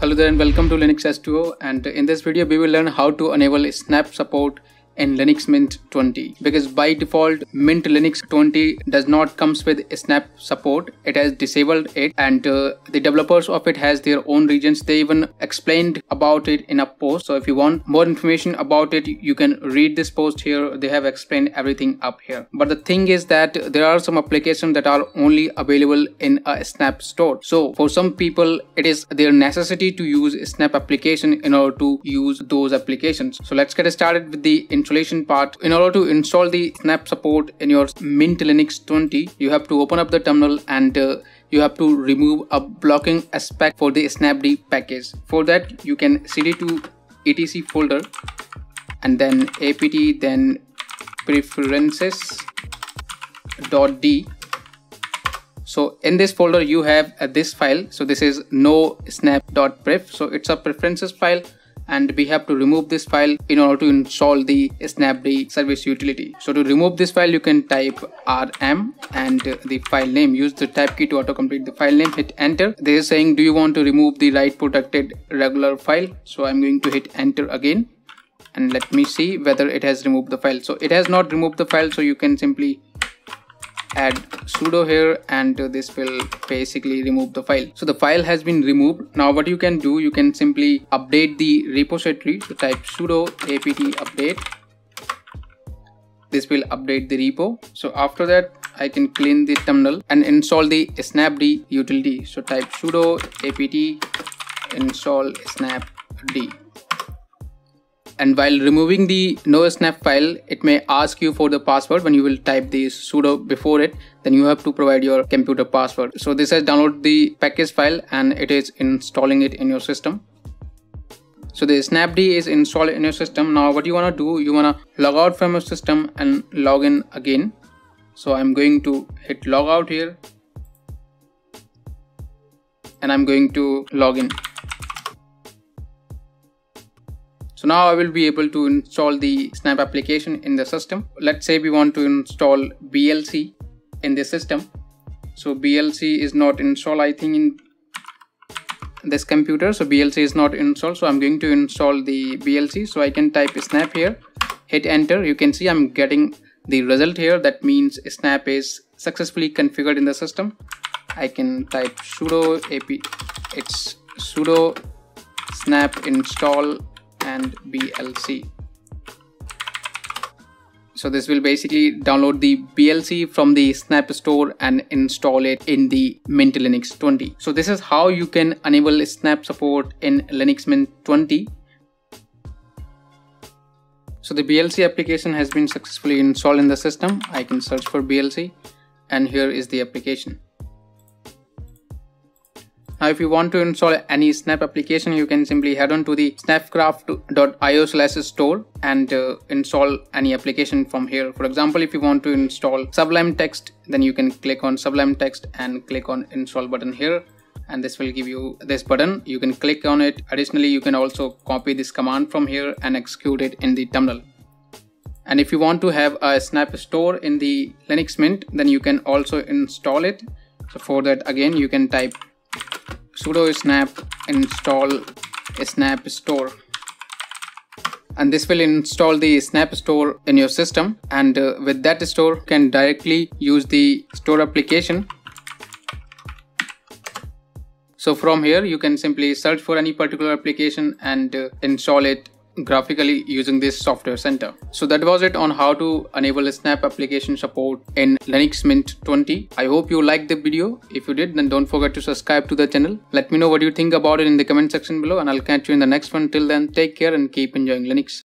Hello there and welcome to Linux H2O and in this video we will learn how to enable snap support in Linux Mint 20 because by default Mint Linux 20 does not comes with snap support. It has disabled it and uh, the developers of it has their own regions. They even explained about it in a post so if you want more information about it you can read this post here. They have explained everything up here. But the thing is that there are some applications that are only available in a snap store. So for some people it is their necessity to use snap application in order to use those applications. So let's get started with the installation part. In order to install the snap support in your Mint Linux 20, you have to open up the terminal and uh, you have to remove a blocking aspect for the snapd package. For that, you can cd to etc folder and then apt then preferences dot d so in this folder you have uh, this file so this is no snap.pref so it's a preferences file and we have to remove this file in order to install the snapd service utility. So to remove this file you can type rm and the file name. Use the tab key to auto complete the file name. Hit enter. They are saying do you want to remove the write protected regular file? So i'm going to hit enter again. And let me see whether it has removed the file. So it has not removed the file. So you can simply add sudo here and this will basically remove the file. So the file has been removed. Now what you can do you can simply update the repository so type sudo apt update. This will update the repo. So after that I can clean the terminal and install the snapd utility. So type sudo apt install snapd and while removing the no snap file it may ask you for the password when you will type the sudo before it. Then you have to provide your computer password. So this has downloaded the package file and it is installing it in your system. So the snapd is installed in your system. Now what you want to do you want to log out from your system and log in again. So i'm going to hit log out here. And i'm going to log in so now I will be able to install the Snap application in the system. Let's say we want to install VLC in the system. So VLC is not installed I think in this computer. So VLC is not installed. So I'm going to install the VLC. So I can type snap here, hit enter. You can see I'm getting the result here. That means snap is successfully configured in the system. I can type sudo ap it's sudo snap install and VLC. So this will basically download the VLC from the Snap Store and install it in the Mint Linux 20. So this is how you can enable Snap support in Linux Mint 20. So the VLC application has been successfully installed in the system. I can search for VLC and here is the application. Now if you want to install any Snap application, you can simply head on to the snapcraft.io slash store and uh, install any application from here. For example, if you want to install Sublime Text, then you can click on Sublime Text and click on install button here. And this will give you this button. You can click on it. Additionally you can also copy this command from here and execute it in the terminal. And if you want to have a snap store in the linux mint then you can also install it. So for that again you can type sudo snap install snap store. And this will install the snap store in your system. And uh, with that store can directly use the store application. So from here you can simply search for any particular application and uh, install it graphically using this software center. So that was it on how to enable Snap application support in Linux Mint 20. I hope you liked the video. If you did then don't forget to subscribe to the channel. Let me know what you think about it in the comment section below and I'll catch you in the next one. Till then take care and keep enjoying Linux.